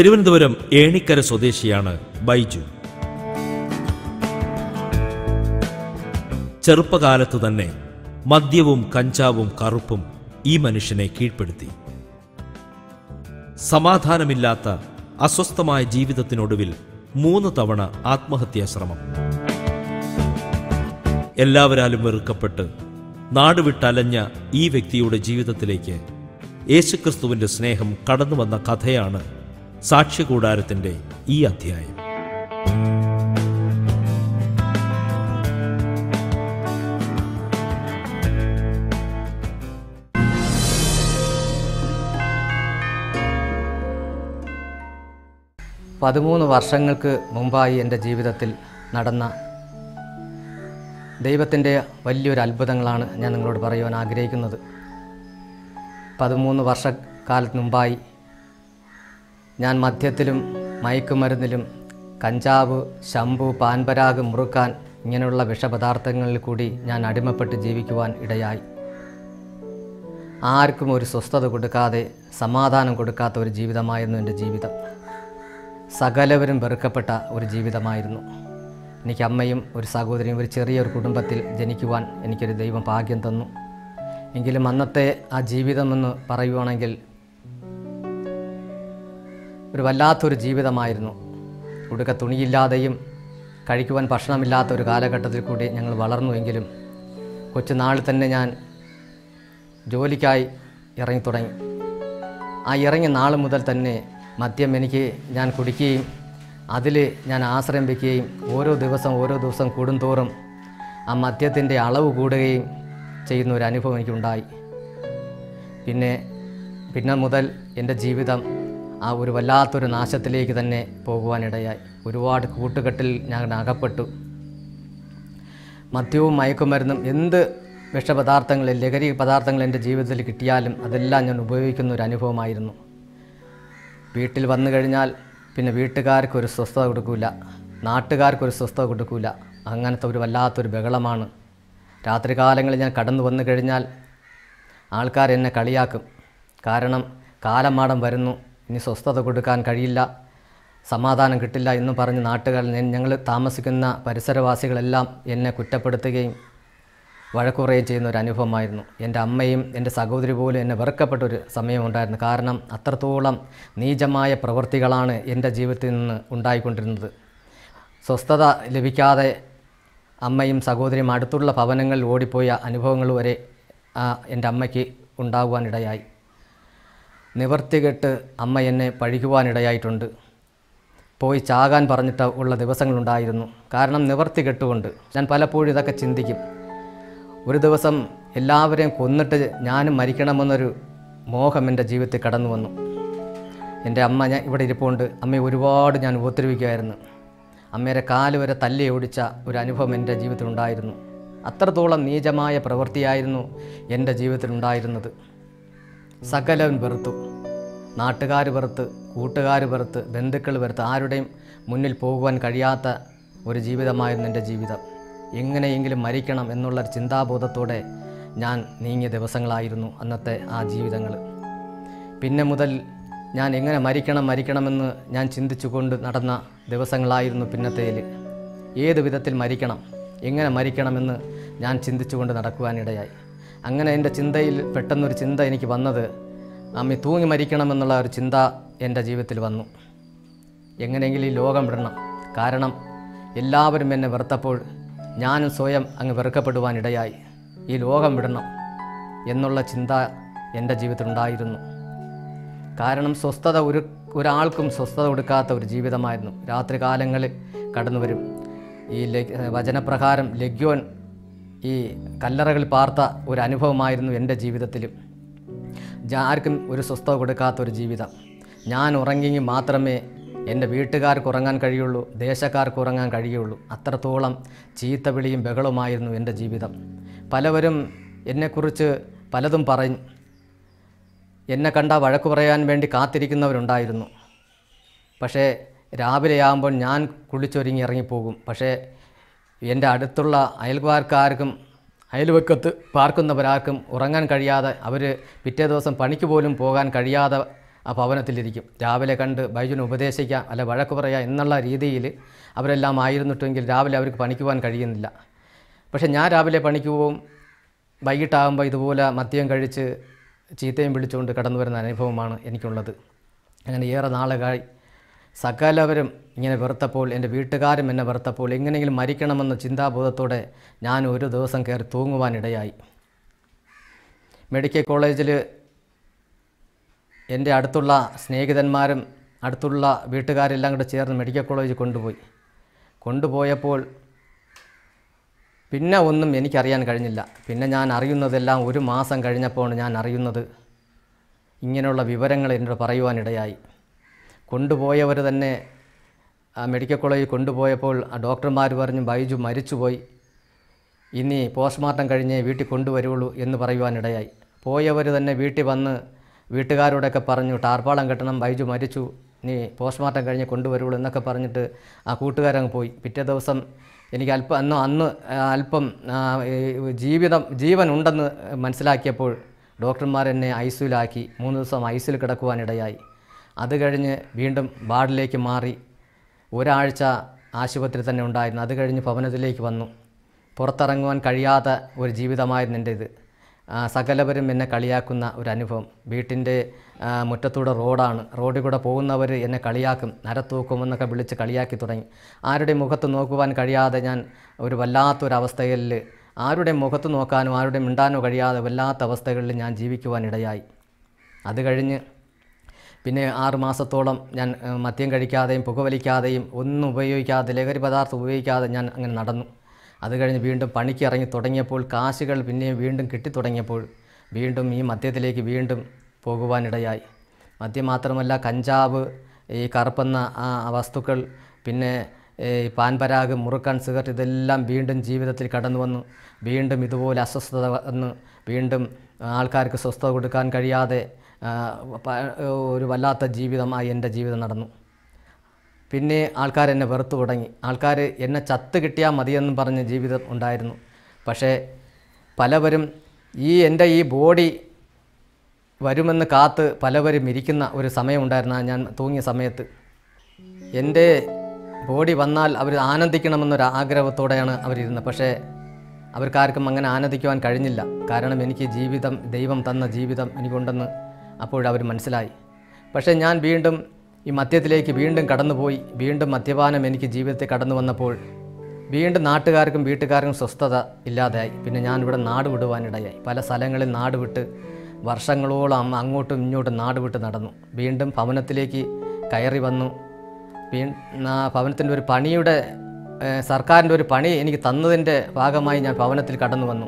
തിരുവനന്തപുരം ഏണിക്കര സ്വദേശിയാണ് ബൈജു. ചെറുപ്പകാലത്തു തന്നെ മദ്യവും കഞ്ചാവും കറുപ്പും ഈ മനുഷ്യനെ കീഴ്പ്പെടുത്തി. സമാധാനമില്ലാത്ത അസ്വസ്ഥമായ ജീവിതത്തിനൊടുവിൽ മൂന്ന് തവണ ആത്മഹത്യാ ശ്രമം. എല്ലാവരാലും വെറുക്കപ്പെട്ട് നാടുവിട്ടലഞ്ഞ ഈ വ്യക്തിയുടെ ജീവിതത്തിലേക്ക് യേശുക്രിസ്തുവിന്റെ സ്നേഹം കടന്നു വന്ന കഥയാണ് സാക്ഷ്യകൂടാരത്തിന്റെ ഈ അധ്യായം. പതിമൂന്ന് വർഷങ്ങൾക്ക് മുമ്പായി എന്റെ ജീവിതത്തിൽ നടന്ന ദൈവത്തിന്റെ വലിയൊരു അത്ഭുതങ്ങളാണ് ഞാൻ നിങ്ങളോട് പറയുവാൻ ആഗ്രഹിക്കുന്നത്. പതിമൂന്ന് വർഷക്കാലത്ത് മുമ്പായി ഞാൻ മദ്യത്തിലും മയക്കുമരുന്നിലും കഞ്ചാവ് ശംഭു പാൻപരാഗ് മുറുക്കാൻ ഇങ്ങനെയുള്ള വിഷപദാർത്ഥങ്ങളിൽ കൂടി ഞാൻ അടിമപ്പെട്ട് ജീവിക്കുവാൻ ഇടയായി. ആർക്കും ഒരു സ്വസ്ഥത കൊടുക്കാതെ സമാധാനം കൊടുക്കാത്ത ഒരു ജീവിതമായിരുന്നു എന്റെ ജീവിതം. സകലവരും വെറുക്കപ്പെട്ട ഒരു ജീവിതമായിരുന്നു. എനിക്ക് അമ്മയും ഒരു സഹോദരിയും ഒരു ചെറിയൊരു കുടുംബത്തിൽ ജനിക്കുവാൻ എനിക്കൊരു ദൈവം ഭാഗ്യം തന്നു. എങ്കിലും അന്നത്തെ ആ ജീവിതമെന്ന് പറയുവാണെങ്കിൽ ഒരു വല്ലാത്തൊരു ജീവിതമായിരുന്നു. ഉടുക്ക തുണിയില്ലാതെയും കഴിക്കുവാൻ ഭക്ഷണമില്ലാത്ത ഒരു കാലഘട്ടത്തിൽ കൂടി ഞങ്ങൾ വളർന്നുവെങ്കിലും കൊച്ചുനാളിൽ തന്നെ ഞാൻ ജോലിക്കായി ഇറങ്ങി തുടങ്ങി. ആ ഇറങ്ങിയ നാൾ മുതൽ തന്നെ മദ്യം എനിക്ക് ഞാൻ കുടിക്കുകയും അതിൽ ഞാൻ ആശ്രയം വയ്ക്കുകയും ഓരോ ദിവസം ഓരോ ദിവസം കൂടുന്തോറും ആ മദ്യത്തിന്റെ അളവ് കൂടുകയും ചെയ്യുന്ന ഒരു അനുഭവം എനിക്കുണ്ടായി. പിന്നെ പിന്നെ മുതൽ എന്റെ ജീവിതം ആ ഒരു വല്ലാത്തൊരു നാശത്തിലേക്ക് തന്നെ പോകുവാനിടയായി. ഒരുപാട് കൂട്ടുകെട്ടിൽ ഞാൻ അകപ്പെട്ടു. മദ്യവും മയക്കുമരുന്നും എന്ത് വിഷപദാർത്ഥങ്ങൾ ലഹരി പദാർത്ഥങ്ങൾ എന്റെ ജീവിതത്തിൽ കിട്ടിയാലും അതെല്ലാം ഞാൻ ഉപയോഗിക്കുന്ന ഒരു അനുഭവമായിരുന്നു. വീട്ടിൽ വന്നു കഴിഞ്ഞാൽ പിന്നെ വീട്ടുകാർക്ക് ഒരു സ്വസ്ഥത കൊടുക്കില്ല നാട്ടുകാർക്ക് ഒരു സ്വസ്ഥത കൊടുക്കില്ല അങ്ങനത്തെ ഒരു വല്ലാത്തൊരു ബഹളമാണ്. രാത്രികാലങ്ങളിൽ ഞാൻ കടന്നു വന്നു കഴിഞ്ഞാൽ ആൾക്കാർ എന്നെ കളിയാക്കും. കാരണം കാലമാടം വരുന്നു. ഇനി സ്വസ്ഥത കൊടുക്കാൻ കഴിയില്ല. സമാധാനം കിട്ടില്ല എന്ന് പറഞ്ഞ് നാട്ടുകാർ ഞങ്ങൾ താമസിക്കുന്ന പരിസരവാസികളെല്ലാം എന്നെ കുറ്റപ്പെടുത്തുകയും വഴക്കുറയും ചെയ്യുന്ന ഒരു അനുഭവമായിരുന്നു. എന്റെ അമ്മയും എന്റെ സഹോദരി പോലും എന്നെ വെറുക്കപ്പെട്ട ഒരു സമയമുണ്ടായിരുന്നു. കാരണം അത്രത്തോളം നീചമായ പ്രവൃത്തികളാണ് എന്റെ ജീവിതത്തിൽ നിന്ന് ഉണ്ടായിക്കൊണ്ടിരുന്നത്. സ്വസ്ഥത ലഭിക്കാതെ അമ്മയും സഹോദരിയും അടുത്തുള്ള ഭവനങ്ങളിൽ ഓടിപ്പോയ അനുഭവങ്ങൾ വരെ എന്റെ അമ്മയ്ക്ക് ഉണ്ടാകുവാനിടയായി. നിവർത്തികെട്ട് അമ്മ എന്നെ പഴിക്കുവാനിടയായിട്ടുണ്ട്. പോയി ചാകാൻ പറഞ്ഞിട്ട് ഉള്ള ദിവസങ്ങളുണ്ടായിരുന്നു. കാരണം നിവർത്തി കെട്ടുകൊണ്ട് ഞാൻ പലപ്പോഴും ഇതൊക്കെ ചിന്തിക്കും. ഒരു ദിവസം എല്ലാവരെയും കൊന്നിട്ട് ഞാനും മരിക്കണമെന്നൊരു മോഹം എന്റെ ജീവിതത്തിൽ കടന്നു വന്നു എന്റെ അമ്മ ഞാൻ ഇവിടെ ഇരിപ്പുണ്ട്. അമ്മയെ ഒരുപാട് ഞാൻ ഉപദ്രവിക്കുമായിരുന്നു. അമ്മയുടെ കാൽ വരെ തല്ലി ഓടിച്ച ഒരു അനുഭവം എന്റെ ജീവിതത്തിലുണ്ടായിരുന്നു. അത്രത്തോളം നീചമായ പ്രവൃത്തിയായിരുന്നു എന്റെ ജീവിതത്തിലുണ്ടായിരുന്നത്. സകലവൻ വെറുത്തു. നാട്ടുകാർ വെറുത്ത് കൂട്ടുകാർ വെറുത്ത് ബന്ധുക്കൾ വെറുത്ത് ആരുടെയും മുന്നിൽ പോകുവാൻ കഴിയാത്ത ഒരു ജീവിതമായിരുന്നു എന്റെ ജീവിതം. എങ്ങനെയെങ്കിലും മരിക്കണം എന്നുള്ള ചിന്താബോധത്തോടെ ഞാൻ നീങ്ങിയ ദിവസങ്ങളായിരുന്നു അന്നത്തെ ആ ജീവിതങ്ങൾ. പിന്നെ മുതൽ ഞാൻ എങ്ങനെ മരിക്കണം മരിക്കണമെന്ന് ഞാൻ ചിന്തിച്ചുകൊണ്ട് നടന്ന ദിവസങ്ങളായിരുന്നു പിന്നത്തേൽ. ഏത് വിധത്തിൽ മരിക്കണം എങ്ങനെ മരിക്കണമെന്ന് ഞാൻ ചിന്തിച്ചുകൊണ്ട് നടക്കുവാനിടയായി. അങ്ങനെ എന്റെ ചിന്തയിൽ പെട്ടെന്നൊരു ചിന്ത എനിക്ക് വന്നത് അമ്മി തൂങ്ങി മരിക്കണമെന്നുള്ള ഒരു ചിന്ത എന്റെ ജീവിതത്തിൽ വന്നു. എങ്ങനെയെങ്കിലും ഈ ലോകം വിടണം. കാരണം എല്ലാവരും എന്നെ വെറുത്തപ്പോൾ ഞാനും സ്വയം അങ്ങ് വെറുക്കപ്പെടുവാനിടയായി ഈ ലോകം വിടണം എന്നുള്ള ചിന്ത എന്റെ ജീവിതത്തിലുണ്ടായിരുന്നു കാരണം സ്വസ്ഥത ഒരു ഒരാൾക്കും സ്വസ്ഥത കൊടുക്കാത്ത ഒരു ജീവിതമായിരുന്നു. രാത്രി കാലങ്ങളിൽ കടന്നു വരും ഈ വചനപ്രകാരം ലഗ്യോൻ ഈ കല്ലറകൾ പാർത്ത ഒരു അനുഭവമായിരുന്നു എന്റെ ജീവിതത്തിലും. ആർക്കും ഒരു സ്വസ്ഥത കൊടുക്കാത്ത ഒരു ജീവിതം. ഞാൻ ഉറങ്ങിയെങ്കിൽ മാത്രമേ എന്റെ വീട്ടുകാർക്ക് ഉറങ്ങാൻ കഴിയുള്ളൂ ദേശക്കാർക്ക് ഉറങ്ങാൻ കഴിയുള്ളൂ. അത്രത്തോളം ചീത്ത വിളിയും ബഹളവുമായിരുന്നു എന്റെ ജീവിതം. പലവരും എന്നെക്കുറിച്ച് പലതും പറഞ്ഞ് എന്നെ കണ്ട വഴക്ക് പറയാൻ വേണ്ടി കാത്തിരിക്കുന്നവരുണ്ടായിരുന്നു. പക്ഷേ രാവിലെയാകുമ്പോൾ ഞാൻ കുളിച്ചൊരുങ്ങി ഇറങ്ങിപ്പോകും. പക്ഷേ എന്റെ അടുത്തുള്ള അയൽക്കാർക്കാർക്കും അയൽവക്കത്ത് പാർക്കുന്നവരാർക്കും ഉറങ്ങാൻ കഴിയാതെ അവർ പിറ്റേ ദിവസം പണിക്ക് പോലും പോകാൻ കഴിയാതെ ആ ഭവനത്തിലിരിക്കും. രാവിലെ കണ്ട് ബൈജുനെ ഉപദേശിക്കാം അല്ല വഴക്ക് പറയാം എന്നുള്ള രീതിയിൽ അവരെല്ലാം ആയിരുന്നിട്ടെങ്കിൽ രാവിലെ അവർക്ക് പണിക്ക് പോകാൻ കഴിയുന്നില്ല. പക്ഷേ ഞാൻ രാവിലെ പണിക്ക് പോവും വൈകിട്ടാകുമ്പോൾ ഇതുപോലെ മദ്യം കഴിച്ച് ചീത്തയും വിളിച്ചുകൊണ്ട് കടന്നു വരുന്ന അനുഭവമാണ് എനിക്കുള്ളത്. അങ്ങനെ ഏറെ നാളുകളായി സകലവരും ഇങ്ങനെ വെറുത്തപ്പോൾ എന്റെ വീട്ടുകാരും എന്നെ വെറുത്തപ്പോൾ എങ്ങനെയെങ്കിലും മരിക്കണമെന്ന ചിന്താബോധത്തോടെ ഞാൻ ഒരു ദിവസം കയറി തൂങ്ങുവാനിടയായി. മെഡിക്കൽ കോളേജിൽ എന്റെ അടുത്തുള്ള സ്നേഹിതന്മാരും അടുത്തുള്ള വീട്ടുകാരെല്ലാം കൂടെ ചേർന്ന് മെഡിക്കൽ കോളേജിൽ കൊണ്ടുപോയി. കൊണ്ടുപോയപ്പോൾ പിന്നെ ഒന്നും എനിക്കറിയാൻ കഴിഞ്ഞില്ല. പിന്നെ ഞാൻ അറിയുന്നതെല്ലാം ഒരു മാസം കഴിഞ്ഞപ്പോൾ ഞാൻ അറിയുന്നത്. ഇങ്ങനെയുള്ള വിവരങ്ങൾ എന്നോട് പറയുവാനിടയായി. കൊണ്ടുപോയവർ തന്നെ മെഡിക്കൽ കോളേജിൽ കൊണ്ടുപോയപ്പോൾ ആ ഡോക്ടർമാർ പറഞ്ഞു ബൈജു മരിച്ചുപോയി. ഇനി പോസ്റ്റ്മോർട്ടം കഴിഞ്ഞേ വീട്ടിൽ കൊണ്ടുവരുള്ളൂ എന്ന് പറയുവാനിടയായി. പോയവർ തന്നെ വീട്ടിൽ വന്ന് വീട്ടുകാരോടൊക്കെ പറഞ്ഞു ടാർപ്പാളം കെട്ടണം ബൈജു മരിച്ചു. ഇനി പോസ്റ്റ്മോർട്ടം കഴിഞ്ഞ് കൊണ്ടുവരുള്ളൂ എന്നൊക്കെ പറഞ്ഞിട്ട് ആ കൂട്ടുകാരങ്ങ് പോയി. പിറ്റേ ദിവസം എനിക്ക് അല്പം അന്ന് അന്ന് അല്പം ജീവിതം ജീവൻ ഉണ്ടെന്ന് മനസ്സിലാക്കിയപ്പോൾ ഡോക്ടർമാർ എന്നെ ഐസിയുലാക്കി. മൂന്ന് ദിവസം ഐസിയിൽ കിടക്കുവാനിടയായി. അത് കഴിഞ്ഞ് വീണ്ടും വാർഡിലേക്ക് മാറി ഒരാഴ്ച ആശുപത്രി തന്നെ ഉണ്ടായിരുന്നു. അത് കഴിഞ്ഞ് ഭവനത്തിലേക്ക് വന്നു. പുറത്തിറങ്ങുവാൻ കഴിയാത്ത ഒരു ജീവിതമായിരുന്നു എന്റെ ഇത്. സകലവരും എന്നെ കളിയാക്കുന്ന ഒരു അനുഭവം. വീട്ടിന്റെ മുറ്റത്തൂടെ റോഡാണ്. റോഡിൽ കൂടെ പോകുന്നവർ എന്നെ കളിയാക്കും. നരത്തൂക്കുമെന്നൊക്കെ വിളിച്ച് കളിയാക്കി തുടങ്ങി. ആരുടെ മുഖത്ത് നോക്കുവാൻ കഴിയാതെ ഞാൻ ഒരു വല്ലാത്തൊരവസ്ഥയിൽ ആരുടെ മുഖത്ത് നോക്കാനോ ആരുടെ മിണ്ടാനോ കഴിയാതെ വല്ലാത്ത അവസ്ഥകളിൽ ഞാൻ ജീവിക്കുവാനിടയായി അത് കഴിഞ്ഞ് പിന്നെ ആറ് മാസത്തോളം ഞാൻ മദ്യം കഴിക്കാതെയും പുകവലിക്കാതെയും ഒന്നും ഉപയോഗിക്കാതെ ലഹരി പദാർത്ഥം ഉപയോഗിക്കാതെ ഞാൻ അങ്ങനെ നടന്നു. അത് കഴിഞ്ഞ് വീണ്ടും പണിക്ക് ഇറങ്ങി തുടങ്ങിയപ്പോൾ കാശുകൾ പിന്നെയും വീണ്ടും കിട്ടിത്തുടങ്ങിയപ്പോൾ വീണ്ടും ഈ മദ്യത്തിലേക്ക് വീണ്ടും പോകുവാനിടയായി. മദ്യം മാത്രമല്ല കഞ്ചാവ് ഈ കറുപ്പെന്ന ആ വസ്തുക്കൾ പിന്നെ ഈ പാൻപരാഗ് മുറുക്കൻ സിഗരറ്റ് ഇതെല്ലാം വീണ്ടും ജീവിതത്തിൽ കടന്നു വന്നു. വീണ്ടും ഇതുപോലെ അസ്വസ്ഥത വന്ന്. വീണ്ടും ആൾക്കാർക്ക് സ്വസ്ഥത കൊടുക്കാൻ കഴിയാതെ ഒരു വല്ലാത്ത ജീവിതമായി എന്റെ ജീവിതം നടന്നു. പിന്നെ ആൾക്കാർ എന്നെ വെറുത്തു തുടങ്ങി. ആൾക്കാർ എന്നെ ചത്ത് കിട്ടിയാൽ മതിയെന്നും പറഞ്ഞ ജീവിതം ഉണ്ടായിരുന്നു. പക്ഷേ പലവരും ഈ എന്റെ ഈ ബോഡി വരുമെന്ന് കാത്ത് പലവരും ഇരിക്കുന്ന ഒരു സമയമുണ്ടായിരുന്നു ഞാൻ തൂങ്ങിയ സമയത്ത്. എന്റെ ബോഡി വന്നാൽ അവർ ആനന്ദിക്കണമെന്നൊരു ആഗ്രഹത്തോടെയാണ് അവരിരുന്നത്. പക്ഷേ അവർക്കാർക്കും അങ്ങനെ ആനന്ദിക്കുവാൻ കഴിഞ്ഞില്ല. കാരണം എനിക്ക് ജീവിതം ദൈവം തന്ന ജീവിതം എനിക്കുണ്ടെന്ന് അപ്പോഴവർ മനസ്സിലായി. പക്ഷേ ഞാൻ വീണ്ടും ഈ മദ്യത്തിലേക്ക് വീണ്ടും കടന്നുപോയി. വീണ്ടും മദ്യപാനം എനിക്ക് ജീവിതത്തിൽ കടന്നു വന്നപ്പോൾ വീണ്ടും നാട്ടുകാർക്കും വീട്ടുകാർക്കും സ്വസ്ഥത ഇല്ലാതെയായി. പിന്നെ ഞാൻ നാട് വിടുവാനിടയായി. പല സ്ഥലങ്ങളിൽ നാട് വിട്ട് വർഷങ്ങളോളം അങ്ങോട്ടും ഇങ്ങോട്ടും നാട് വിട്ട് നടന്നു. വീണ്ടും ഭവനത്തിലേക്ക് കയറി വന്നു. വീ ഭവനത്തിന്റെ ഒരു പണിയുടെ സർക്കാരിന്റെ ഒരു പണി എനിക്ക് തന്നതിന്റെ ഭാഗമായി ഞാൻ ഭവനത്തിൽ കടന്നു വന്നു.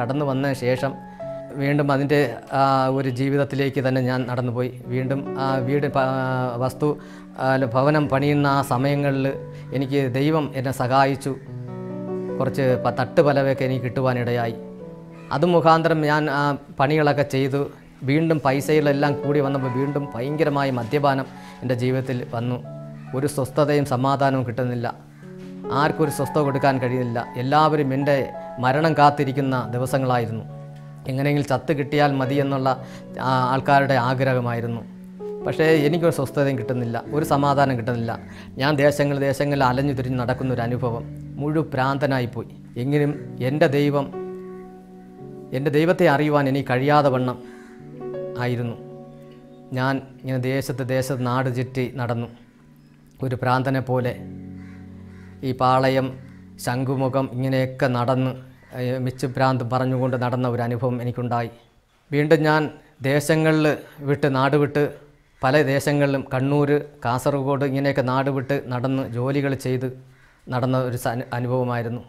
കടന്നു വന്ന ശേഷം വീണ്ടും അതിന്റെ ഒരു ജീവിതത്തിലേക്ക് തന്നെ ഞാൻ നടന്നുപോയി. വീണ്ടും ആ വീട് വസ്തു ഭവനം പണിയുന്ന ആ സമയങ്ങളിൽ എനിക്ക് ദൈവം എന്നെ സഹായിച്ചു. കുറച്ച് തട്ട് പലവയൊക്കെ എനിക്ക് കിട്ടുവാനിടയായി അത് മുഖാന്തരം ഞാൻ ആ പണികളൊക്കെ ചെയ്തു. വീണ്ടും പൈസയിലെല്ലാം കൂടി വന്നപ്പോൾ വീണ്ടും ഭയങ്കരമായ മദ്യപാനം എന്റെ ജീവിതത്തിൽ വന്നു. ഒരു സ്വസ്ഥതയും സമാധാനവും കിട്ടുന്നില്ല. ആർക്കും ഒരു സ്വസ്ഥത കൊടുക്കാൻ കഴിയുന്നില്ല. എല്ലാവരും എന്റെ മരണം കാത്തിരിക്കുന്ന ദിവസങ്ങളായിരുന്നു. എങ്ങനെയെങ്കിലും ചത്ത് കിട്ടിയാൽ മതി എന്നുള്ള ആൾക്കാരുടെ ആഗ്രഹമായിരുന്നു. പക്ഷേ എനിക്കൊരു സ്വസ്ഥതയും കിട്ടുന്നില്ല ഒരു സമാധാനം കിട്ടുന്നില്ല. ഞാൻ ദേശങ്ങൾ ദേശങ്ങളിൽ അലഞ്ഞു തിരിഞ്ഞ് നടക്കുന്ന ഒരു അനുഭവം മുഴു ഭ്രാന്തനായിപ്പോയി എങ്കിലും എന്റെ ദൈവം എന്റെ ദൈവത്തെ അറിയുവാൻ എനിക്ക് കഴിയാതെ വണ്ണം ആയിരുന്നു. ഞാൻ ഇങ്ങനെ ദേശത്ത് ദേശത്ത് നാട് ചുറ്റി നടന്നു. ഒരു പ്രാന്തനെ പോലെ ഈ പാളയം ശംഖുമുഖം ഇങ്ങനെയൊക്കെ നടന്ന് മിച്ച് ഭ്രാന്ത് പറഞ്ഞുകൊണ്ട് നടന്ന ഒരു അനുഭവം എനിക്കുണ്ടായി. വീണ്ടും ഞാൻ ദേശങ്ങളിൽ വിട്ട് നാട് വിട്ട് പല ദേശങ്ങളിലും കണ്ണൂർ കാസർഗോഡ് ഇങ്ങനെയൊക്കെ നാട് വിട്ട് നടന്ന് ജോലികൾ ചെയ്ത് നടന്ന ഒരു അനുഭവമായിരുന്നു.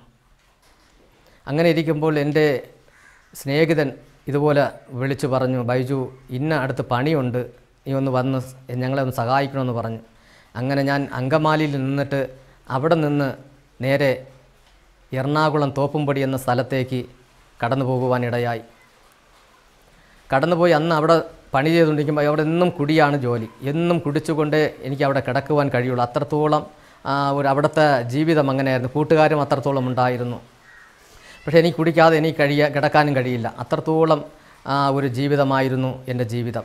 അങ്ങനെ ഇരിക്കുമ്പോൾ എന്റെ സ്നേഹിതൻ ഇതുപോലെ വിളിച്ചു പറഞ്ഞു ബൈജു ഇന്ന അടുത്ത് പണിയുണ്ട്. നീ ഒന്ന് വന്ന് ഞങ്ങളെ ഒന്ന് സഹായിക്കണമെന്ന് പറഞ്ഞു. അങ്ങനെ ഞാൻ അങ്കമാലിയിൽ നിന്നിട്ട് അവിടെ നിന്ന് നേരെ എറണാകുളം തോപ്പുംപടി എന്ന സ്ഥലത്തേക്ക് കടന്നു പോകുവാനിടയായി കടന്നുപോയി അന്ന് അവിടെ പണി ചെയ്തുകൊണ്ടിരിക്കുമ്പോൾ അവിടെ എന്നും കുടിയാണ് ജോലി. എന്നും കുടിച്ചുകൊണ്ട് എനിക്ക് അവിടെ കിടക്കുവാൻ കഴിയുള്ളൂ. അത്രത്തോളം ഒരു അവിടുത്തെ ജീവിതം അങ്ങനെയായിരുന്നു. കൂട്ടുകാരും അത്രത്തോളം ഉണ്ടായിരുന്നു. പക്ഷേ എനിക്ക് കുടിക്കാതെ എനിക്ക് കഴിയ കിടക്കാനും കഴിയില്ല. അത്രത്തോളം ഒരു ജീവിതമായിരുന്നു എന്റെ ജീവിതം.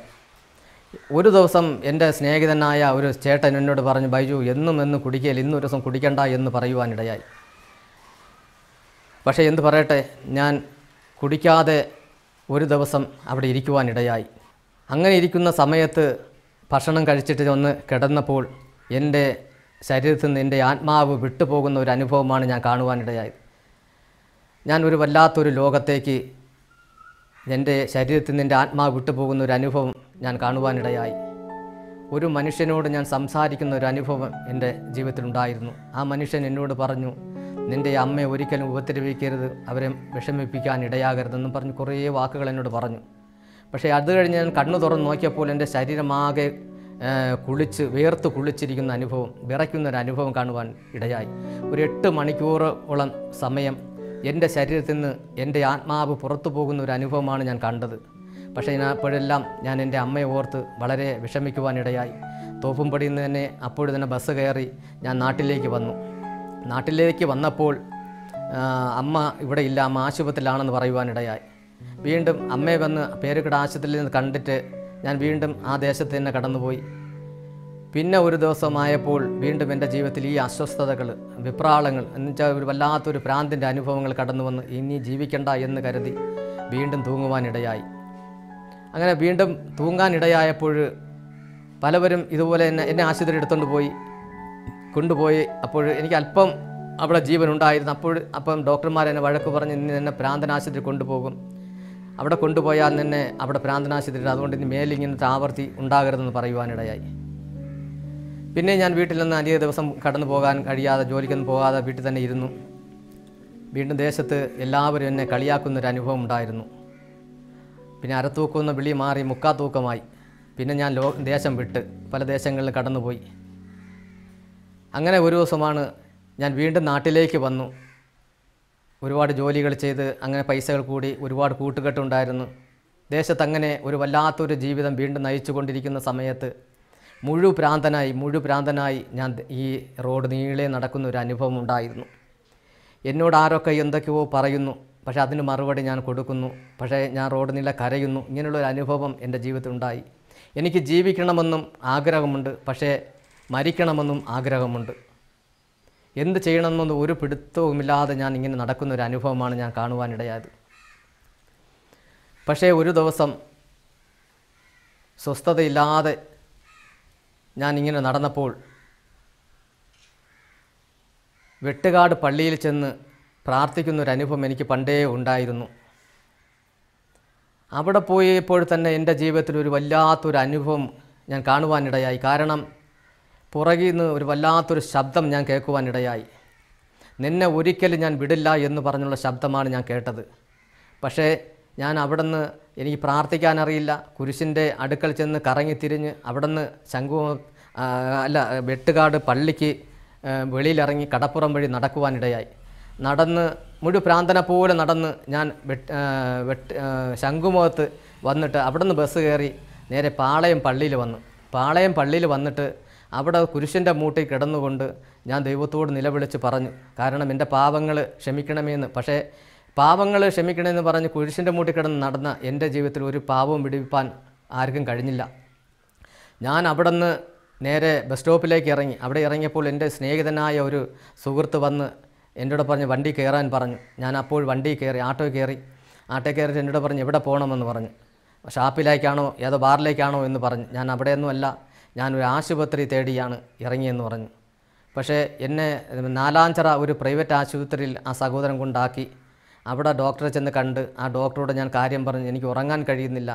ഒരു ദിവസം എന്റെ സ്നേഹിതനായ ഒരു ചേട്ടൻ എന്നോട് പറഞ്ഞു ബൈജു എന്നും എന്ന് കുടിക്കൽ ഇന്നൊരു ദിവസം കുടിക്കണ്ട എന്ന് പറയുവാനിടയായി. പക്ഷേ എന്ത് പറയട്ടെ ഞാൻ കുടിക്കാതെ ഒരു ദിവസം അവിടെ ഇരിക്കുവാനിടയായി. അങ്ങനെ ഇരിക്കുന്ന സമയത്ത് ഭക്ഷണം കഴിച്ചിട്ട് ഒന്ന് കിടന്നപ്പോൾ എന്റെ ശരീരത്തിൽ നിന്ന് എന്റെ ആത്മാവ് വിട്ടുപോകുന്ന ഒരു അനുഭവമാണ് ഞാൻ കാണുവാനിടയായത്. ഞാൻ ഒരു വല്ലാത്തൊരു ലോകത്തേക്ക് എന്റെ ശരീരത്തിൽ നിന്ന് എന്റെ ആത്മാവ് വിട്ടുപോകുന്ന ഒരു അനുഭവം ഞാൻ കാണുവാനിടയായി. ഒരു മനുഷ്യനോട് ഞാൻ സംസാരിക്കുന്ന ഒരു അനുഭവം എന്റെ ജീവിതത്തിലുണ്ടായിരുന്നു. ആ മനുഷ്യൻ എന്നോട് പറഞ്ഞു നിന്റെ അമ്മയെ ഒരിക്കലും ഉപദ്രവിക്കരുത്. അവരെ വിഷമിപ്പിക്കാൻ ഇടയാകരുതെന്നും പറഞ്ഞ് കുറേ വാക്കുകൾ എന്നോട് പറഞ്ഞു. പക്ഷേ അത് കഴിഞ്ഞ് ഞാൻ കണ്ണു തുറന്ന് നോക്കിയപ്പോൾ എന്റെ ശരീരമാകെ കുളിച്ച് വേർത്ത് കുളിച്ചിരിക്കുന്ന അനുഭവം വിറയ്ക്കുന്ന ഒരു അനുഭവം കാണുവാൻ ഇടയായി. ഒരു എട്ട് മണിക്കൂറോളം സമയം എന്റെ ശരീരത്തിൽ നിന്ന് എന്റെ ആത്മാവ് പുറത്തു പോകുന്ന ഒരു അനുഭവമാണ് ഞാൻ കണ്ടത്. പക്ഷേ ഞാൻ അപ്പോഴെല്ലാം ഞാൻ എന്റെ അമ്മയെ ഓർത്ത് വളരെ വിഷമിക്കുവാനിടയായി തോപ്പുംപടിയിൽ നിന്ന് തന്നെ അപ്പോഴും തന്നെ ബസ് കയറി ഞാൻ നാട്ടിലേക്ക് വന്നു. നാട്ടിലേക്ക് വന്നപ്പോൾ അമ്മ ഇവിടെ ഇല്ല അമ്മ ആശുപത്രിയിലാണെന്ന് പറയുവാനിടയായി. വീണ്ടും അമ്മയെ വന്ന് പേരുകിട ആശുപത്രിയിൽ നിന്ന് കണ്ടിട്ട് ഞാൻ വീണ്ടും ആ ദേശത്ത് തന്നെ കടന്നുപോയി. പിന്നെ ഒരു ദിവസമായപ്പോൾ വീണ്ടും എന്റെ ജീവിതത്തിൽ ഈ അസ്വസ്ഥതകൾ വിപ്രാളങ്ങൾ എന്നുവെച്ചാൽ ഒരു വല്ലാത്തൊരു ഭ്രാന്തിന്റെ അനുഭവങ്ങൾ കടന്നു വന്ന് ഇനി ജീവിക്കണ്ട എന്ന് കരുതി വീണ്ടും തൂങ്ങുവാനിടയായി. അങ്ങനെ വീണ്ടും തൂങ്ങാനിടയായപ്പോൾ പലവരും ഇതുപോലെ തന്നെ എന്നെ ആശുപത്രി എടുത്തുകൊണ്ട് പോയി. കൊണ്ടുപോയി. അപ്പോൾ എനിക്ക് അല്പം അവിടെ ജീവൻ ഉണ്ടായിരുന്നു. അപ്പോൾ അപ്പം ഡോക്ടർമാർ എന്നെ വഴക്ക് പറഞ്ഞ് ഇന്ന് എന്നെ പ്രാന്തനാശുപത്രി കൊണ്ടുപോകും. അവിടെ കൊണ്ടുപോയാൽ നിന്നെ അവിടെ പ്രാന്തനാശുപത്രി അതുകൊണ്ട് ഇനി മേലിങ്ങനത്തെ ആവർത്തി ഉണ്ടാകരുതെന്ന് പറയുവാനിടയായി. പിന്നെ ഞാൻ വീട്ടിൽ നിന്ന് അധിക ദിവസം കടന്നു പോകാൻ കഴിയാതെ ജോലിക്കൊന്നും പോകാതെ വീട്ടിൽ തന്നെ ഇരുന്നു. വീണ്ടും ദേശത്ത് എല്ലാവരും എന്നെ കളിയാക്കുന്നൊരു അനുഭവം ഉണ്ടായിരുന്നു. പിന്നെ അരത്തൂക്കുന്ന വിളി മാറി മുക്കാത്തൂക്കമായി പിന്നെ ഞാൻ ലോ ദേശം വിട്ട് പല ദേശങ്ങളിൽ കടന്നുപോയി. അങ്ങനെ ഒരു ദിവസമാണ് ഞാൻ വീണ്ടും നാട്ടിലേക്ക് വന്നു. ഒരുപാട് ജോലികൾ ചെയ്ത് അങ്ങനെ പൈസകൾ കൂടി ഒരുപാട് കൂട്ടുകെട്ടുണ്ടായിരുന്നു. ദേശത്ത് അങ്ങനെ ഒരു വല്ലാത്തൊരു ജീവിതം വീണ്ടും നയിച്ചു കൊണ്ടിരിക്കുന്ന സമയത്ത് മുഴു ഭ്രാന്തനായി മുഴു ഞാൻ ഈ റോഡ് നീളെ നടക്കുന്ന ഒരു അനുഭവം ഉണ്ടായിരുന്നു. എന്നോട് ആരൊക്കെ എന്തൊക്കെയോ പറയുന്നു പക്ഷേ അതിന് മറുപടി ഞാൻ കൊടുക്കുന്നു. പക്ഷേ ഞാൻ റോഡ് നീളെ കരയുന്നു. ഇങ്ങനെയുള്ള ഒരു അനുഭവം എന്റെ ജീവിതത്തിൽ ഉണ്ടായി എനിക്ക് ജീവിക്കണമെന്നും ആഗ്രഹമുണ്ട്. പക്ഷേ മരിക്കണമെന്നും ആഗ്രഹമുണ്ട്. എന്ത് ചെയ്യണമെന്നൊന്നും ഒരു പിടുത്തവുമില്ലാതെ ഞാൻ ഇങ്ങനെ നടക്കുന്ന ഒരു അനുഭവമാണ് ഞാൻ കാണുവാനിടയായത്. പക്ഷേ ഒരു ദിവസം സ്വസ്ഥതയില്ലാതെ ഞാൻ ഇങ്ങനെ നടന്നപ്പോൾ വെട്ടുകാട് പള്ളിയിൽ ചെന്ന് പ്രാർത്ഥിക്കുന്ന ഒരു അനുഭവം എനിക്ക് പണ്ടേ ഉണ്ടായിരുന്നു. അവിടെ പോയപ്പോൾ തന്നെ എന്റെ ജീവിതത്തിൽ ഒരു വല്ലാത്തൊരു അനുഭവം ഞാൻ കാണുവാനിടയായി. കാരണം പുറകിൽ നിന്ന് ഒരു വല്ലാത്തൊരു ശബ്ദം ഞാൻ കേൾക്കുവാനിടയായി നിന്നെ ഒരിക്കലും ഞാൻ വിടില്ല എന്ന് പറഞ്ഞുള്ള ശബ്ദമാണ് ഞാൻ കേട്ടത്. പക്ഷേ ഞാൻ അവിടെ നിന്ന് എനിക്ക് പ്രാർത്ഥിക്കാനറിയില്ല. കുരിശിന്റെ അടുക്കൽ ചെന്ന് കറങ്ങിത്തിരിഞ്ഞ് അവിടെ നിന്ന് ശംഖു അല്ല വെട്ടുകാട് പള്ളിക്ക് വെളിയിലിറങ്ങി കടപ്പുറം വഴി നടക്കുവാനിടയായി നടന്ന് മുഴു പ്രാന്തനെ പോലെ നടന്ന് ഞാൻ വെട്ട് വെട്ട് ശംഖുമുഖത്ത് വന്നിട്ട് അവിടെ നിന്ന് ബസ് കയറി നേരെ പാളയം പള്ളിയിൽ വന്നു. പാളയം പള്ളിയിൽ വന്നിട്ട് അവിടെ കുരിശിന്റെ മൂട്ടിൽ കിടന്നുകൊണ്ട് ഞാൻ ദൈവത്തോട് നിലവിളിച്ച് പറഞ്ഞു കാരണം എന്റെ പാവങ്ങൾ ക്ഷമിക്കണമെന്ന്. പക്ഷേ പാവങ്ങൾ ക്ഷമിക്കണമെന്ന് പറഞ്ഞ് കുരിശിന്റെ മൂട്ടിൽ കിടന്ന് നടന്ന എന്റെ ജീവിതത്തിൽ ഒരു പാപവും വിടിവിപ്പാൻ ആർക്കും കഴിഞ്ഞില്ല. ഞാൻ അവിടെ നിന്ന് നേരെ ബസ് സ്റ്റോപ്പിലേക്ക് ഇറങ്ങി. അവിടെ ഇറങ്ങിയപ്പോൾ എന്റെ സ്നേഹിതനായ ഒരു സുഹൃത്ത് വന്ന് എന്നോട് പറഞ്ഞ് വണ്ടി കയറാൻ പറഞ്ഞു. ഞാൻ അപ്പോൾ വണ്ടി കയറി ആട്ടോ കയറി. ആട്ടോ കയറിയിട്ട് എന്നോട് പറഞ്ഞ് എവിടെ പോകണമെന്ന്? പറഞ്ഞു. ഷാപ്പിലേക്കാണോ? ഏതോ ബാറിലേക്കാണോ? എന്ന് പറഞ്ഞു. ഞാൻ അവിടെയൊന്നുമല്ല. ഞാനൊരു ആശുപത്രി തേടിയാണ് ഇറങ്ങിയെന്ന് പറഞ്ഞു. പക്ഷേ എന്നെ നാലാഞ്ചിറ ഒരു പ്രൈവറ്റ് ആശുപത്രിയിൽ ആ സഹോദരൻ കൊണ്ടാക്കി. അവിടെ ഡോക്ടറെ ചെന്ന് കണ്ട് ആ ഡോക്ടറോട് ഞാൻ കാര്യം പറഞ്ഞ് എനിക്ക് ഉറങ്ങാൻ കഴിയുന്നില്ല.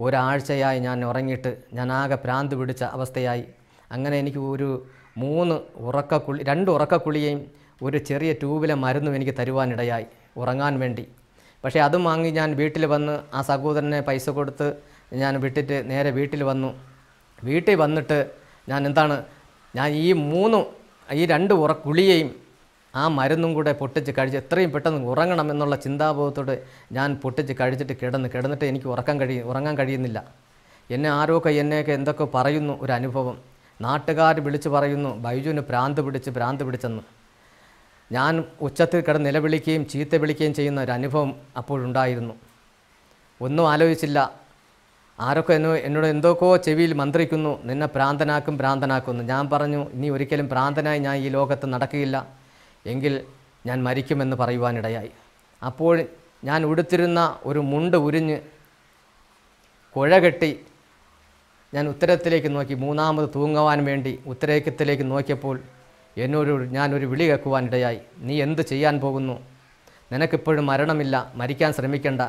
ഒരാഴ്ചയായി ഞാൻ ഉറങ്ങിയിട്ട് ഞാൻ ആകെ ഭ്രാന്ത് പിടിച്ച അവസ്ഥയായി. അങ്ങനെ എനിക്ക് ഒരു മൂന്ന് ഉറക്കക്കുളി രണ്ട് ഉറക്കക്കുളിയെയും ഒരു ചെറിയ ട്യൂബിലെ മരുന്നും എനിക്ക് തരുവാനിടയായി ഉറങ്ങാൻ വേണ്ടി. പക്ഷേ അതും വാങ്ങി ഞാൻ വീട്ടിൽ വന്ന് ആ സഹോദരനെ പൈസ കൊടുത്ത് ഞാൻ വിട്ടിട്ട് നേരെ വീട്ടിൽ വന്നു. വീട്ടിൽ വന്നിട്ട് ഞാൻ എന്താണ് ഞാൻ ഈ മൂന്ന് ഈ രണ്ട് ഉറ ആ മരുന്നും കൂടെ പൊട്ടിച്ച് കഴിച്ച് എത്രയും പെട്ടെന്ന് ഉറങ്ങണം എന്നുള്ള ചിന്താബോധത്തോടെ ഞാൻ പൊട്ടിച്ച് കഴിച്ചിട്ട് കിടന്ന് കിടന്നിട്ട് എനിക്ക് ഉറക്കാൻ കഴി ഉറങ്ങാൻ കഴിയുന്നില്ല. എന്നെ ആരോക്കെ എന്നെയൊക്കെ എന്തൊക്കെ പറയുന്നു ഒരു അനുഭവം. നാട്ടുകാർ വിളിച്ച് പറയുന്നു ബൈജുവിന് ഭ്രാന്ത് പിടിച്ച് ഭ്രാന്ത് പിടിച്ചെന്ന്. ഞാൻ ഉച്ചത്തിൽ കിടന്ന് നിലവിളിക്കുകയും ചീത്ത വിളിക്കുകയും ചെയ്യുന്ന ഒരു അനുഭവം അപ്പോഴുണ്ടായിരുന്നു. ഒന്നും ആലോചിച്ചില്ല. ആരൊക്കെ എന്നോ എന്നോട് എന്തൊക്കെയോ ചെവിയിൽ മന്ത്രിക്കുന്നു. നിന്നെ ഭ്രാന്തനാക്കും ഭ്രാന്തനാക്കുന്നു. ഞാൻ പറഞ്ഞു ഇനി ഒരിക്കലും ഭ്രാന്തനായി ഞാൻ ഈ ലോകത്ത് നടക്കുകയില്ല. എങ്കിൽ ഞാൻ മരിക്കുമെന്ന് പറയുവാനിടയായി. അപ്പോൾ ഞാൻ ഉടുത്തിരുന്ന ഒരു മുണ്ട് ഉരിഞ്ഞ് കുഴ കെട്ടി ഞാൻ ഉത്തരത്തിലേക്ക് നോക്കി. മൂന്നാമത് തൂങ്ങുവാൻ വേണ്ടി ഉത്തരേക്കത്തിലേക്ക് നോക്കിയപ്പോൾ എന്നൊരു ഞാനൊരു വിളി കേൾക്കുവാനിടയായി. നീ എന്ത് ചെയ്യാൻ പോകുന്നു? നിനക്കിപ്പോഴും മരണമില്ല. മരിക്കാൻ ശ്രമിക്കണ്ട.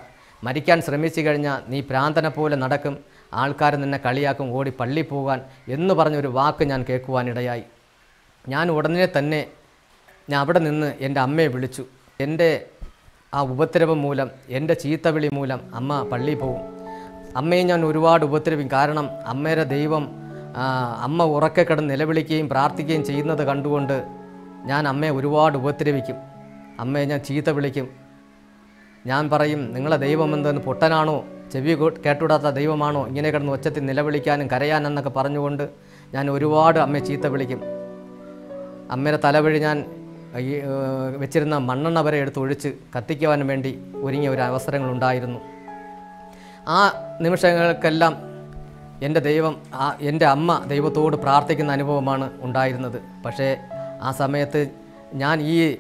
മരിക്കാൻ ശ്രമിച്ചു കഴിഞ്ഞാൽ നീ പ്രാന്തനെ പോലെ നടക്കും. ആൾക്കാർ നിന്നെ കളിയാക്കും ഓടി പള്ളി പോകാൻ എന്ന് പറഞ്ഞൊരു വാക്ക് ഞാൻ കേൾക്കുവാനിടയായി. ഞാൻ ഉടനെ തന്നെ ഞാൻ അവിടെ നിന്ന് എന്റെ അമ്മയെ വിളിച്ചു. എന്റെ ആ ഉപദ്രവം മൂലം എന്റെ ചീത്തവിളി മൂലം അമ്മ പള്ളിയിൽ പോകും അമ്മയെ ഞാൻ ഒരുപാട് ഉപദ്രവിക്കും. കാരണം അമ്മയുടെ ദൈവം അമ്മ ഉറക്കെ കിടന്ന് നിലവിളിക്കുകയും പ്രാർത്ഥിക്കുകയും ചെയ്യുന്നത് കണ്ടുകൊണ്ട് ഞാൻ അമ്മയെ ഒരുപാട് ഉപദ്രവിക്കും. അമ്മയെ ഞാൻ ചീത്ത വിളിക്കും. ഞാൻ പറയും നിങ്ങളെ ദൈവം എന്തെന്ന് പൊട്ടനാണോ? ചെവി കേട്ടുവിടാത്ത ദൈവമാണോ? ഇങ്ങനെ കിടന്ന് ഒച്ചത്തിൽ നിലവിളിക്കാനും കരയാനെന്നൊക്കെ പറഞ്ഞുകൊണ്ട് ഞാൻ ഒരുപാട് അമ്മയെ ചീത്ത വിളിക്കും. അമ്മയുടെ തലവഴി ഞാൻ വെച്ചിരുന്ന മണ്ണെണ്ണ വരെ എടുത്ത് ഒഴിച്ച് കത്തിക്കുവാൻ വേണ്ടി ഒരുങ്ങിയ ഒരു അവസരങ്ങളുണ്ടായിരുന്നു ആ നിമിഷങ്ങൾക്കെല്ലാം എന്റെ ദൈവം ആ എന്റെ അമ്മ ദൈവത്തോട് പ്രാർത്ഥിക്കുന്ന അനുഭവമാണ് ഉണ്ടായിരുന്നത്. പക്ഷേ ആ സമയത്ത് ഞാൻ ഈ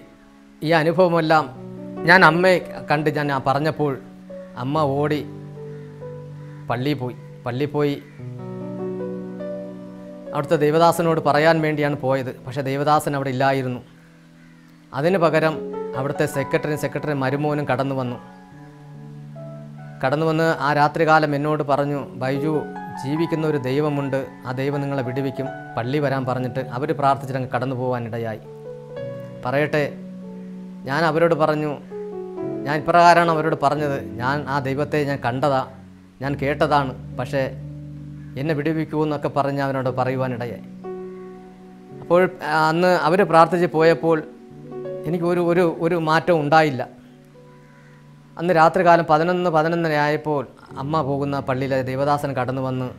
ഈ അനുഭവമെല്ലാം ഞാൻ അമ്മയെ കണ്ട് ഞാൻ പറഞ്ഞപ്പോൾ അമ്മ ഓടി പള്ളിയിൽ പോയി. പള്ളിയിൽ പോയി അവിടുത്തെ ദേവദാസനോട് പറയാൻ വേണ്ടിയാണ് പോയത്. പക്ഷേ ദേവദാസൻ അവിടെ ഇല്ലായിരുന്നു. അതിന് പകരം അവിടുത്തെ സെക്രട്ടറിയും സെക്രട്ടറി മരുമോനും കടന്നു വന്നു. കടന്നു വന്ന് ആ രാത്രികാലം എന്നോട് പറഞ്ഞു ബൈജു ജീവിക്കുന്ന ഒരു ദൈവമുണ്ട്. ആ ദൈവം നിങ്ങളെ വിടുവിക്കും. പള്ളി വരാൻ പറഞ്ഞിട്ട് അവർ പ്രാർത്ഥിച്ചിട്ട് അങ്ങ് കടന്നു പോകാനിടയായി പറയട്ടെ ഞാൻ അവരോട് പറഞ്ഞു ഞാൻ ഇപ്രകാരമാണ് അവരോട് പറഞ്ഞത്. ഞാൻ ആ ദൈവത്തെ ഞാൻ കണ്ടതാ. ഞാൻ കേട്ടതാണ്. പക്ഷേ എന്നെ വിടുവിക്കൂ എന്നൊക്കെ പറഞ്ഞ് അവനോട് പറയുവാനിടയായി. അപ്പോൾ അന്ന് അവർ പ്രാർത്ഥിച്ച് പോയപ്പോൾ എനിക്ക് ഒരു ഒരു ഒരു മാറ്റവും ഉണ്ടായില്ല. അന്ന് രാത്രികാലം പതിനൊന്ന് പതിനൊന്നര ആയപ്പോൾ അമ്മ പോകുന്ന പള്ളിയിലെ ദേവദാസൻ കടന്നു വന്ന്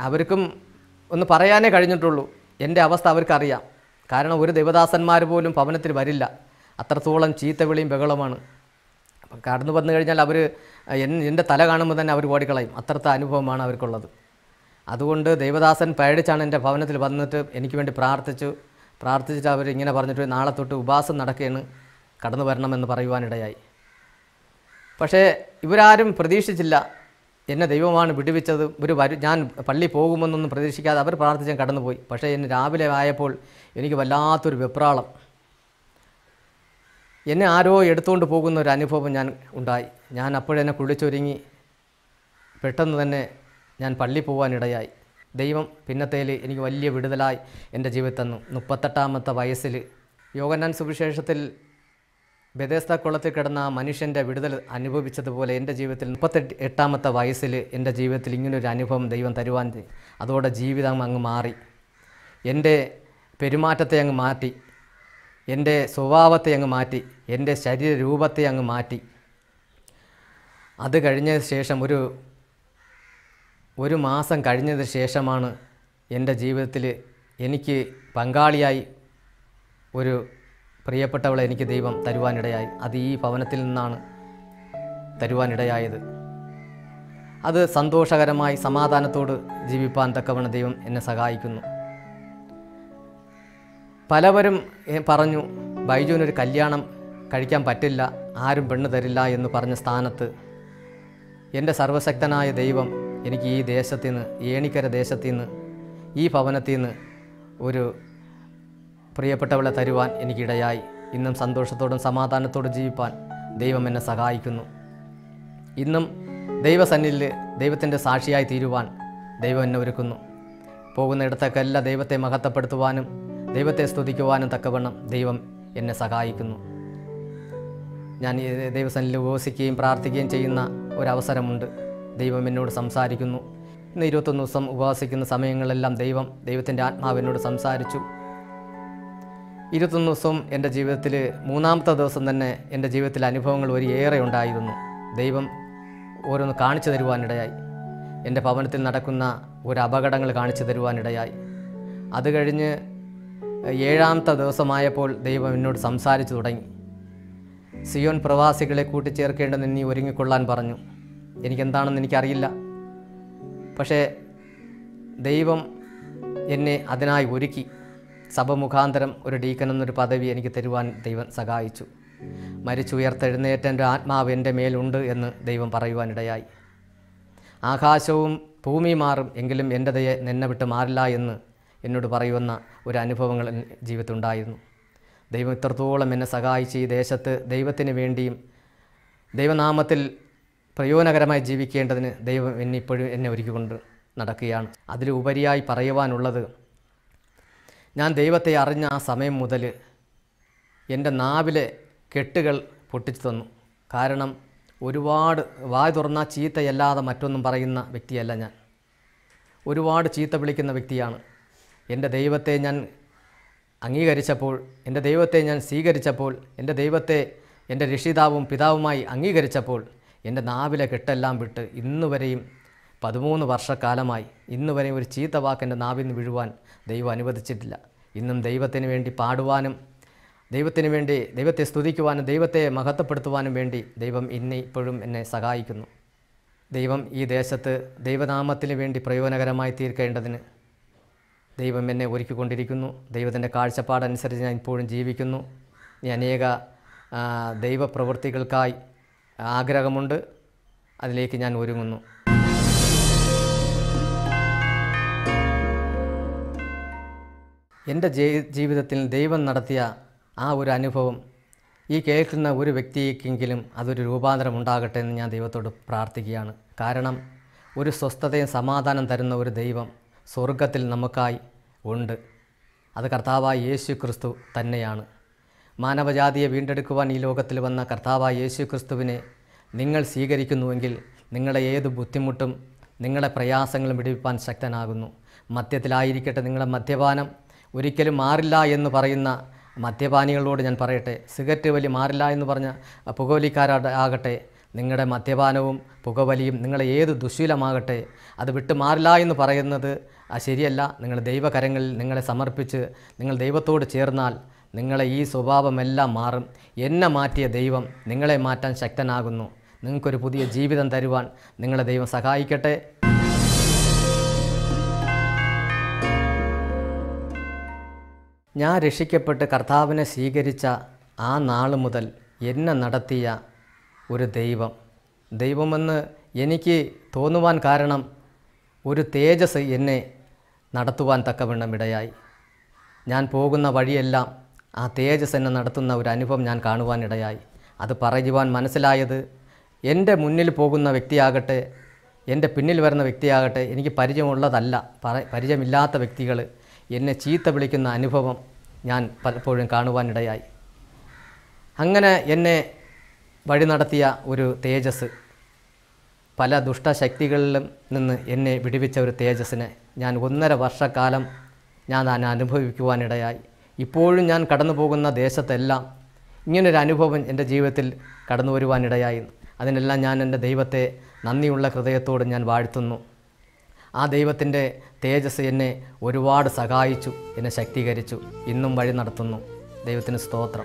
അവർക്കും ഒന്ന് പറയാനേ കഴിഞ്ഞിട്ടുള്ളൂ. എന്റെ അവസ്ഥ അവർക്കറിയാം. കാരണം ഒരു ദേവദാസന്മാർ പോലും ഭവനത്തിൽ വരില്ല. അത്രത്തോളം ചീത്തവിളിയും ബഹളമാണ്. കടന്നു വന്നു കഴിഞ്ഞാൽ അവർ എന്റെ തല കാണുമ്പോൾ തന്നെ അവർ ഓടിക്കളയും. അത്രത്തെ അനുഭവമാണ് അവർക്കുള്ളത്. അതുകൊണ്ട് ദേവദാസൻ പേടിച്ചാണ് എന്റെ ഭവനത്തിൽ വന്നിട്ട് എനിക്ക് വേണ്ടി പ്രാർത്ഥിച്ചു. പ്രാർത്ഥിച്ചിട്ട് അവർ ഇങ്ങനെ പറഞ്ഞിട്ട് നാളെ തൊട്ട് ഉപാസം നടക്കുകയാണ് കടന്നു വരണമെന്ന് പറയുവാനിടയായി. പക്ഷേ ഇവരാരും പ്രതീക്ഷിച്ചില്ല. എന്നെ ദൈവമാണ് വിടുവിച്ചത്. ഒരു വരും ഞാൻ പള്ളി പോകുമെന്നൊന്നും പ്രതീക്ഷിക്കാതെ അവർ പ്രാർത്ഥിച്ചാൽ കടന്നുപോയി. പക്ഷേ എന്നെ രാവിലെ ആയപ്പോൾ എനിക്ക് വല്ലാത്തൊരു വെപ്രാളം. എന്നെ ആരോ എടുത്തുകൊണ്ട് പോകുന്ന ഒരു അനുഭവം ഞാൻ ഉണ്ടായി. ഞാൻ അപ്പോഴെന്നെ കുളിച്ചൊരുങ്ങി. പെട്ടെന്ന് തന്നെ ഞാൻ പള്ളി പോകാനിടയായി ദൈവം പിന്നത്തേൽ എനിക്ക് വലിയ വിടുതലായി എന്റെ ജീവിതത്തിൽ തന്നു മുപ്പത്തെട്ടാമത്തെ വയസ്സിൽ യോഗനാൻ സുവിശേഷത്തിൽ ബദേസ്ത കുളത്തിൽ കിടന്ന ആ മനുഷ്യന്റെ വിടുതൽ അനുഭവിച്ചതുപോലെ എന്റെ ജീവിതത്തിൽ മുപ്പത്തെട്ട് എട്ടാമത്തെ വയസ്സിൽ എന്റെ ജീവിതത്തിൽ ഇങ്ങനൊരു അനുഭവം ദൈവം തരുവാൻ അതോടെ ജീവിതം അങ്ങ് മാറി. എന്റെ പെരുമാറ്റത്തെ അങ്ങ് മാറ്റി. എന്റെ സ്വഭാവത്തെ അങ്ങ് മാറ്റി എന്റെ ശരീരരൂപത്തെ അങ്ങ് മാറ്റി. അത് കഴിഞ്ഞ ശേഷം ഒരു ഒരു മാസം കഴിഞ്ഞതിന് ശേഷമാണ് എന്റെ ജീവിതത്തിൽ എനിക്ക് പങ്കാളിയായി ഒരു പ്രിയപ്പെട്ടവളെ എനിക്ക് ദൈവം തരുവാനിടയായി. അത് ഈ ഭവനത്തിൽ നിന്നാണ് തരുവാനിടയായത്. അത് സന്തോഷകരമായി സമാധാനത്തോട് ജീവിപ്പാൻ തക്കവണ്ണം ദൈവം എന്നെ സഹായിക്കുന്നു. പലവരും പറഞ്ഞു ബൈജുവിനൊരു കല്യാണം കഴിക്കാൻ പറ്റില്ല ആരും പെണ്ണ് തരില്ല എന്ന് പറഞ്ഞ സ്ഥാനത്ത് എന്റെ സർവശക്തനായ ദൈവം എനിക്ക് ഈ ദേശത്തു നിന്ന് ഏണിക്കര ദേശത്തു നിന്ന് ഈ ഭവനത്തിൽ നിന്ന് ഒരു പ്രിയപ്പെട്ടവളെ തരുവാൻ എനിക്കിടയായി. ഇന്നും സന്തോഷത്തോടും സമാധാനത്തോടും ജീവിപ്പാൻ ദൈവം എന്നെ സഹായിക്കുന്നു. ഇന്നും ദൈവസന്നിധിയിൽ ദൈവത്തിന്റെ സാക്ഷിയായി തീരുവാൻ ദൈവം എന്നെ ഒരുക്കുന്നു. പോകുന്നിടത്തൊക്കെല്ലാം ദൈവത്തെ മഹത്വപ്പെടുത്തുവാനും ദൈവത്തെ സ്തുതിക്കുവാനും തക്കവണ്ണം ദൈവം എന്നെ സഹായിക്കുന്നു. ഞാൻ ദൈവസനിൽ ഉപവസിക്കുകയും പ്രാർത്ഥിക്കുകയും ചെയ്യുന്ന ഒരവസരമുണ്ട്. ദൈവം എന്നോട് സംസാരിക്കുന്നു. ഇന്ന് ഇരുപത്തൊന്ന് ദിവസം ഉപവാസിക്കുന്ന സമയങ്ങളെല്ലാം ദൈവം ദൈവത്തിന്റെ ആത്മാവ് എന്നോട് സംസാരിച്ചു. ഇരുപത്തൊന്ന് ദിവസവും എന്റെ ജീവിതത്തിൽ മൂന്നാമത്തെ ദിവസം തന്നെ എന്റെ ജീവിതത്തിൽ അനുഭവങ്ങൾ ഏറെ ഉണ്ടായിരുന്നു. ദൈവം ഓരോന്ന് കാണിച്ചു തരുവാനിടയായി. എന്റെ ഭവനത്തിൽ നടക്കുന്ന ഒരു അപകടങ്ങൾ കാണിച്ചു തരുവാനിടയായി. അത് കഴിഞ്ഞ് ഏഴാമത്തെ ദിവസമായപ്പോൾ ദൈവം എന്നോട് സംസാരിച്ചു തുടങ്ങി. സിയോൻ പ്രവാസികളെ കൂട്ടിച്ചേർക്കേണ്ടത് നീ ഒരുങ്ങിക്കൊള്ളാൻ പറഞ്ഞു. എനിക്കെന്താണെന്ന് എനിക്കറിയില്ല. പക്ഷേ ദൈവം എന്നെ അതിനായി ഒരുക്കി. സഭ മുഖാന്തരം ഒരു ഡീക്കൻ എന്നൊരു പദവി എനിക്ക് തരുവാൻ ദൈവം സഹായിച്ചു. മരിച്ചുയർത്തെഴുന്നേറ്റ എന്റെ ആത്മാവ് എന്റെ മേലുണ്ട് എന്ന് ദൈവം പറയുവാനിടയായി. ആകാശവും ഭൂമി മാറും എങ്കിലും എന്റെ ദയ നിന്നെ വിട്ട് മാറില്ല എന്ന് എന്നോട് പറയുന്ന ഒരു അനുഭവങ്ങൾ ജീവിതത്തിൽ ഉണ്ടായിരുന്നു ദൈവം ഇത്രത്തോളം എന്നെ സഹായിച്ച് ഈ ദേശത്ത് ദൈവത്തിന് വേണ്ടിയും ദൈവനാമത്തിൽ പ്രയോജനകരമായി ജീവിക്കേണ്ടതിന് ദൈവം എന്നെ ഇപ്പോഴും എന്നെ ഒരുക്കിക്കൊണ്ട് നടക്കുകയാണ്. അതിലുപരിയായി പറയുവാനുള്ളത് ഞാൻ ദൈവത്തെ അറിഞ്ഞ ആ സമയം മുതൽ എന്റെ നാവിലെ കെട്ടുകൾ പൊട്ടിച്ചു തന്നു. കാരണം ഒരുപാട് വായ തുറന്ന ചീത്തയല്ലാതെ മറ്റൊന്നും പറയുന്ന വ്യക്തിയല്ല ഞാൻ. ഒരുപാട് ചീത്ത വിളിക്കുന്ന വ്യക്തിയാണ്. എന്റെ ദൈവത്തെ ഞാൻ അംഗീകരിച്ചപ്പോൾ എന്റെ ദൈവത്തെ ഞാൻ സ്വീകരിച്ചപ്പോൾ എന്റെ ദൈവത്തെ എന്റെ രക്ഷിതാവും പിതാവുമായി അംഗീകരിച്ചപ്പോൾ എന്റെ നാവിലെ കെട്ടെല്ലാം വിട്ട് ഇന്നുവരെയും പതിമൂന്ന് വർഷക്കാലമായി ഇന്ന് വരെ ഒരു ചീത്ത വാക്ക് എന്റെ നാവിൽ നിന്ന് വീഴുവാൻ ദൈവം അനുവദിച്ചിട്ടില്ല. ഇന്നും ദൈവത്തിന് വേണ്ടി പാടുവാനും ദൈവത്തിന് വേണ്ടി ദൈവത്തെ സ്തുതിക്കുവാനും ദൈവത്തെ മഹത്വപ്പെടുത്തുവാനും വേണ്ടി ദൈവം ഇന്നെ ഇപ്പോഴും എന്നെ സഹായിക്കുന്നു. ദൈവം ഈ ദേശത്ത് ദൈവനാമത്തിന് വേണ്ടി പ്രയോജനകരമായി തീർക്കേണ്ടതിന് ദൈവം എന്നെ ഒരുക്കിക്കൊണ്ടിരിക്കുന്നു. ദൈവത്തിന്റെ കാഴ്ചപ്പാടനുസരിച്ച് ഞാൻ ഇപ്പോഴും ജീവിക്കുന്നു. ഈ അനേക ദൈവപ്രവൃത്തികൾക്കായി ആഗ്രഹമുണ്ട്. അതിലേക്ക് ഞാൻ ഒരുങ്ങുന്നു. എന്റെ ജീവിതത്തിൽ ദൈവം നടത്തിയ ആ ഒരു അനുഭവം ഈ കേൾക്കുന്ന ഒരു വ്യക്തിക്കെങ്കിലും അതൊരു രൂപാന്തരം ഉണ്ടാകട്ടെ എന്ന് ഞാൻ ദൈവത്തോട് പ്രാർത്ഥിക്കുകയാണ്. കാരണം ഒരു സ്വസ്ഥതയും സമാധാനം തരുന്ന ഒരു ദൈവം സ്വർഗത്തിൽ നമുക്കായി ഉണ്ട്. അത് കർത്താവായ യേശു ക്രിസ്തു തന്നെയാണ്. മാനവജാതിയെ വീണ്ടെടുക്കുവാൻ ഈ ലോകത്തിൽ വന്ന കർത്താവായ യേശു ക്രിസ്തുവിനെ നിങ്ങൾ സ്വീകരിക്കുന്നുവെങ്കിൽ നിങ്ങളുടെ ഏത് ബുദ്ധിമുട്ടും നിങ്ങളുടെ പ്രയാസങ്ങളും വിടുവിപ്പാൻ ശക്തനാകുന്നു. മദ്യത്തിലായിരിക്കട്ടെ നിങ്ങളുടെ മദ്യപാനം. ഒരിക്കലും മാറില്ല എന്ന് പറയുന്ന മദ്യപാനികളോട് ഞാൻ പറയട്ടെ. സിഗരറ്റ് വലി മാറില്ല എന്ന് പറഞ്ഞ പുകവലിക്കാരാകട്ടെ നിങ്ങളുടെ മദ്യപാനവും പുകവലിയും നിങ്ങളെ ഏത് ദുശീലമാകട്ടെ അത് വിട്ടു മാറില്ല എന്ന് പറയുന്നത് ശരിയല്ല. നിങ്ങൾ ദൈവകരങ്ങളിൽ നിങ്ങളെ സമർപ്പിച്ച് നിങ്ങൾ ദൈവത്തോട് ചേർന്നാൽ നിങ്ങളെ ഈ സ്വഭാവമെല്ലാം മാറും. എന്നെ മാറ്റിയ ദൈവം നിങ്ങളെ മാറ്റാൻ ശക്തനാകുന്നു. നിങ്ങൾക്കൊരു പുതിയ ജീവിതം തരുവാൻ നിങ്ങളെ ദൈവം സഹായിക്കട്ടെ. ഞാൻ രക്ഷിക്കപ്പെട്ട് കർത്താവിനെ സ്വീകരിച്ച ആ നാൾ മുതൽ എന്നെ നടത്തിയ ഒരു ദൈവം. ദൈവമെന്ന് എനിക്ക് തോന്നുവാൻ കാരണം ഒരു തേജസ് എന്നെ നടത്തുവാൻ തക്കവണ്ണം ഇടയായി. ഞാൻ പോകുന്ന വഴിയെല്ലാം ആ തേജസ് എന്നെ നടത്തുന്ന ഒരു അനുഭവം ഞാൻ കാണുവാനിടയായി അത് പറയുവാൻ മനസ്സിലായത് എന്റെ മുന്നിൽ പോകുന്ന വ്യക്തിയാകട്ടെ എന്റെ പിന്നിൽ വരുന്ന വ്യക്തിയാകട്ടെ എനിക്ക് പരിചയമുള്ളതല്ല. പറ- പരിചയമില്ലാത്ത വ്യക്തികൾ എന്നെ ചീത്ത വിളിക്കുന്ന അനുഭവം ഞാൻ പലപ്പോഴും കാണുവാനിടയായി അങ്ങനെ എന്നെ വഴി നടത്തിയ ഒരു തേജസ്. പല ദുഷ്ടശക്തികളിലും നിന്ന് എന്നെ വിടുവിച്ച ഒരു തേജസ്സിനെ ഞാൻ ഒന്നര വർഷക്കാലം ഞാൻ അനുഭവിക്കുവാനിടയായി. ഇപ്പോഴും ഞാൻ കടന്നു പോകുന്ന ദേശത്തെല്ലാം ഇങ്ങനൊരു അനുഭവം എന്റെ ജീവിതത്തിൽ കടന്നു വരുവാനിടയായി. അതിനെല്ലാം ഞാൻ എന്റെ ദൈവത്തെ നന്ദിയുള്ള ഹൃദയത്തോട് ഞാൻ വാഴ്ത്തുന്നു. ആ ദൈവത്തിന്റെ തേജസ് എന്നെ ഒരുപാട് സഹായിച്ചു എന്നെ ശക്തീകരിച്ചു ഇന്നും വഴി നടത്തുന്നു. ദൈവത്തിന് സ്തോത്രം.